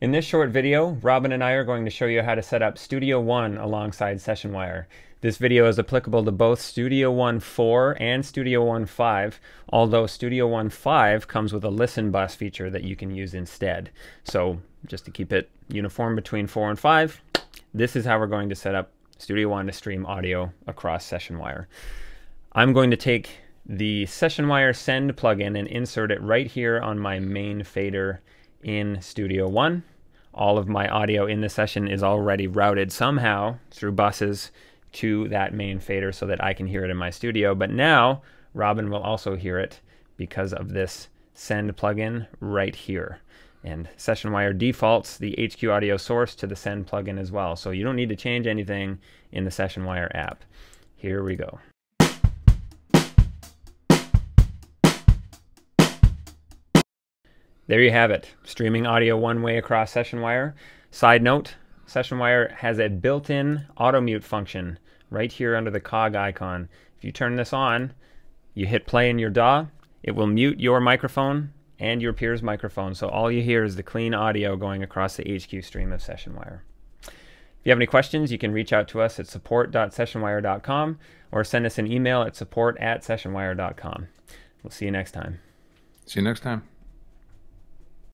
In this short video, Robin and I are going to show you how to set up Studio One alongside SessionWire. This video is applicable to both Studio One 4 and Studio One 5, although Studio One 5 comes with a listen bus feature that you can use instead. So just to keep it uniform between 4 and 5, this is how we're going to set up Studio One to stream audio across SessionWire. I'm going to take the SessionWire Send plugin and insert it right here on my main fader in Studio One. All of my audio in the session is already routed somehow through buses to that main fader so that I can hear it in my studio. But now Robin will also hear it because of this send plugin right here. And SessionWire defaults the HQ audio source to the send plugin as well. So you don't need to change anything in the SessionWire app. Here we go. There you have it, streaming audio one way across SessionWire. Side note, SessionWire has a built-in auto mute function right here under the cog icon. If you turn this on, you hit play in your DAW, it will mute your microphone and your peer's microphone. So all you hear is the clean audio going across the HQ stream of SessionWire. If you have any questions, you can reach out to us at support.sessionwire.com or send us an email at support at sessionwire.com. We'll see you next time. See you next time.